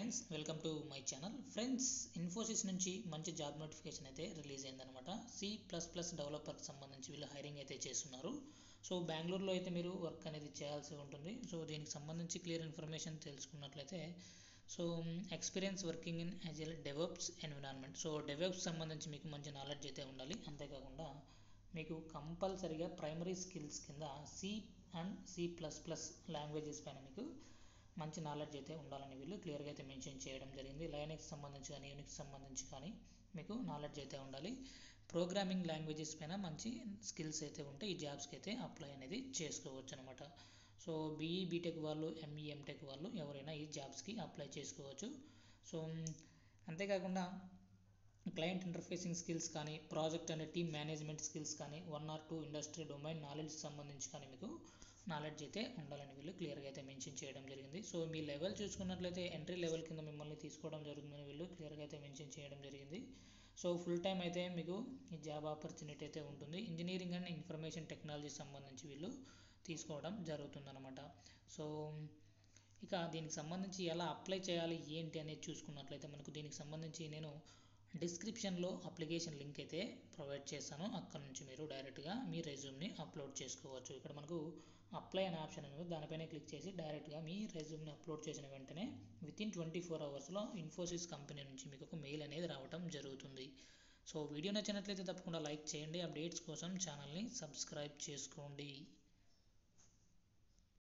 Friends welcome to my channel. Friends Infosys నుంచి మంచి job notification అయితే రిలీజ్ అయిందనమాట సి ప్లస్ ప్లస్ డెవలపర్కి సంబంధించి వీళ్ళు హైరింగ్ అయితే చేస్తున్నారు. సో బెంగళూరులో అయితే మీరు వర్క్ అనేది చేయాల్సి ఉంటుంది. సో దీనికి సంబంధించి clear information తెలుసుకున్నట్లయితే so experience working in as DevOps environment. So DevOps సంబంధించి మీకు మంచి నాలెడ్జ్ అయితే ఉండాలి. అంతేకాకుండా మీకు కంపల్సరీగా ప్రైమరీ స్కిల్స్ కింద C and C plus plus languages పైన మీకు మంచి నాలెడ్జ్ అయితే ఉండాలని వీళ్ళు క్లియర్గా అయితే మెన్షన్ చేయడం జరిగింది. లైనక్స్ సంబంధించి కానీ యూనిక్స్ సంబంధించి కానీ మీకు నాలెడ్జ్ అయితే ఉండాలి. ప్రోగ్రామింగ్ లాంగ్వేజెస్ పైన మంచి స్కిల్స్ అయితే ఉంటే ఈ జాబ్స్కి అయితే అప్లై అనేది చేసుకోవచ్చు అనమాట సో బీఈ బీటెక్ వాళ్ళు ఎంఈ ఎంటెక్ వాళ్ళు ఎవరైనా ఈ జాబ్స్కి అప్లై చేసుకోవచ్చు. సో అంతేకాకుండా క్లయింట్ ఇంటర్ఫేసింగ్ స్కిల్స్ కానీ project and team management skills కానీ one or two industry domain knowledge సంబంధించి కానీ మీకు నాలెడ్జ్ అయితే ఉండాలని వీళ్ళు క్లియర్గా అయితే మెన్షన్ చేయడం జరిగింది. సో మీ లెవెల్ చూసుకున్నట్లయితే ఎంట్రీ లెవెల్ కింద మిమ్మల్ని తీసుకోవడం జరుగుతుందని వీళ్ళు క్లియర్గా అయితే మెన్షన్ చేయడం జరిగింది. సో ఫుల్ టైం అయితే మీకు ఈ జాబ్ ఆపర్చునిటీ అయితే ఉంటుంది. ఇంజనీరింగ్ అండ్ ఇన్ఫర్మేషన్ టెక్నాలజీ సంబంధించి వీళ్ళు తీసుకోవడం జరుగుతుందన్నమాట. సో ఇక దీనికి సంబంధించి ఎలా అప్లై చేయాలి ఏంటి అనేది చూసుకున్నట్లయితే మనకు దీనికి సంబంధించి నేను డిస్క్రిప్షన్లో అప్లికేషన్ లింక్ అయితే ప్రొవైడ్ చేశాను అక్కడ నుంచి మీరు డైరెక్ట్గా మీ రెజ్యూమ్ని అప్లోడ్ చేసుకోవచ్చు. ఇక్కడ మనకు అప్లై అనే ఆప్షన్ ఉంది. దానిపైన క్లిక్ చేసి డైరెక్ట్గా మీ రెజ్యూమ్ని అప్లోడ్ చేసిన వెంటనే విత్ ఇన్ ట్వంటీ ఫోర్ అవర్స్లో ఇన్ఫోసిస్ కంపెనీ నుంచి మీకు ఒక మెయిల్ అనేది రావడం జరుగుతుంది. సో వీడియో నచ్చినట్లయితే తప్పకుండా లైక్ చేయండి. అప్డేట్స్ కోసం ఛానల్ని సబ్స్క్రైబ్ చేసుకోండి.